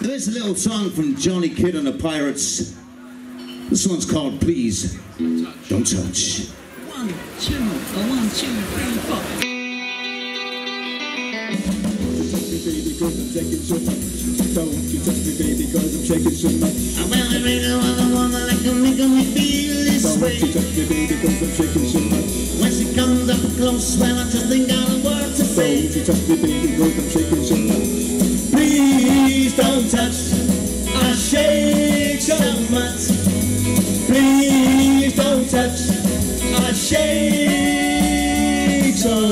There's a little song from Johnny Kidd and the Pirates. This one's called Please Don't Touch. One, two, a one, two, three, four. baby, cause I'm shaking so much. Don't you touch me, baby, cause I'm shaking so much. I well, I really want the woman that can make me feel this Don't way. you touch me, baby, cause I'm shaking so much. When she comes up close, well, I just ain't got a word to say. Don't you touch me, baby, cause I'm shaking so much.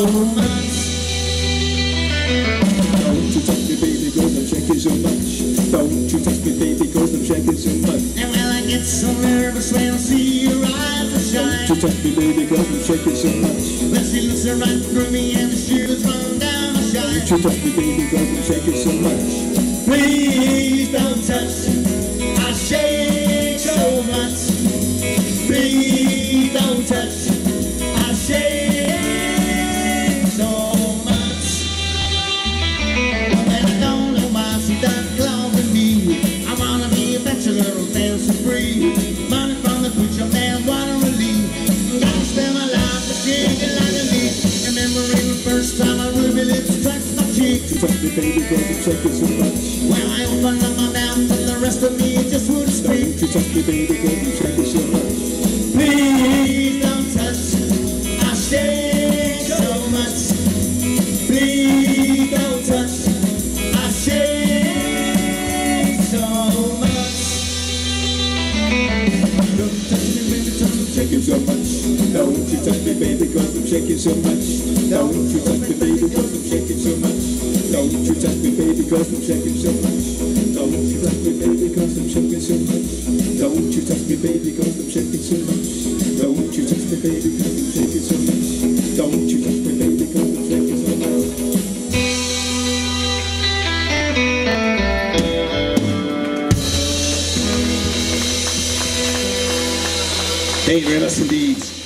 Don't you touch me, baby, cause I'm shaking so much. Don't you touch me, baby, cause I'm shaking so much. And well, I get so nervous when I see your eyes Don't you touch me, baby, cause I'm shaking so much. When she looks right through me and the shivers run down my Don't shine. you touch me, baby, cause I'm shaking the first time I really lips touched my cheek. You touch me, baby, cause I'm shaking so much. When I opened up my mouth and the rest of me just wouldn't speak. You touch me, baby, cause I'm shaking so much. Please don't touch. I shake so much. Please don't touch. I shake so much. Don't touch me, baby, cause I'm shaking so much. Don't you touch shaking so much. Don't you touch me, baby, cause I'm shaking so much. Don't you touch me, baby, cause I'm shaking so much. Don't you touch me, baby, cause I'm shaking so much. Don't you touch me, baby, cause I'm shaking so much. Don't you touch me, baby, cause I'm shaking so much. Don't you touch me, baby, cause I'm shaking so much. Hey, yes, indeed.